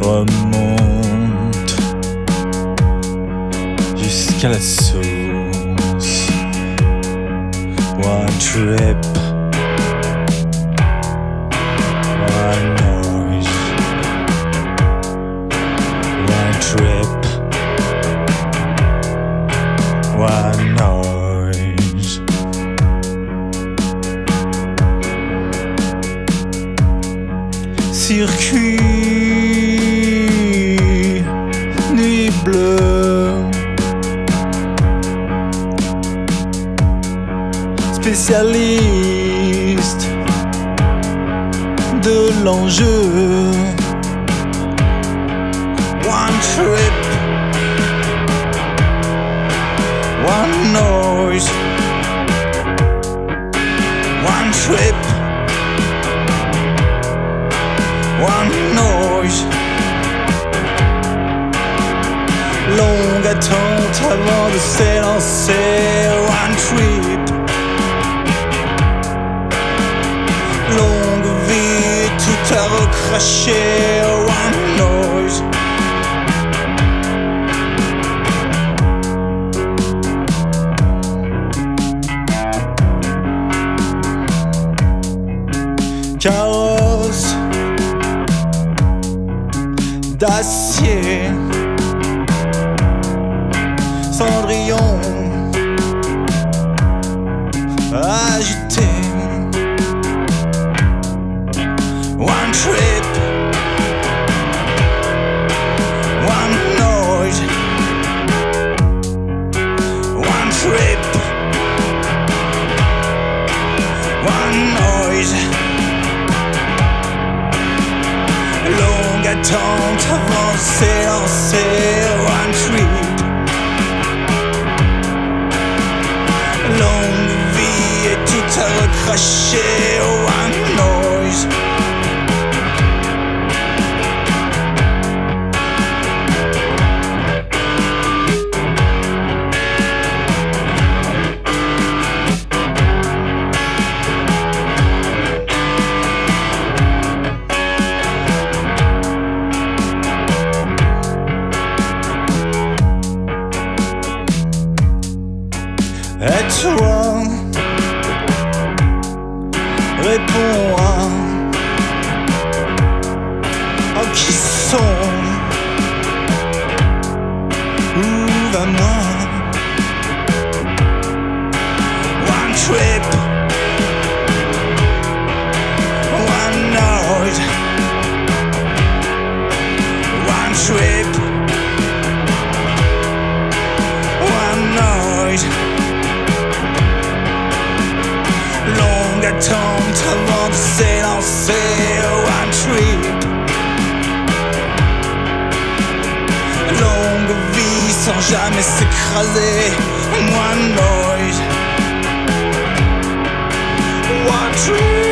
remonte jusqu'à la source. One trip One noise One trip One noise. Circuit. Spécialiste de l'enjeu. One trip, one noise, one trip, one noise. Recracher, one noise. Carrosse d'acier, One one noise, one trip, one noise. Longue attente avant s'élancer, réponds à, à qui sont. Où va moi? One trip, one note, one trip, one note. le monde s'est lancé au One Tree. Longue vie sans jamais s'écraser, One Noise. One Tree.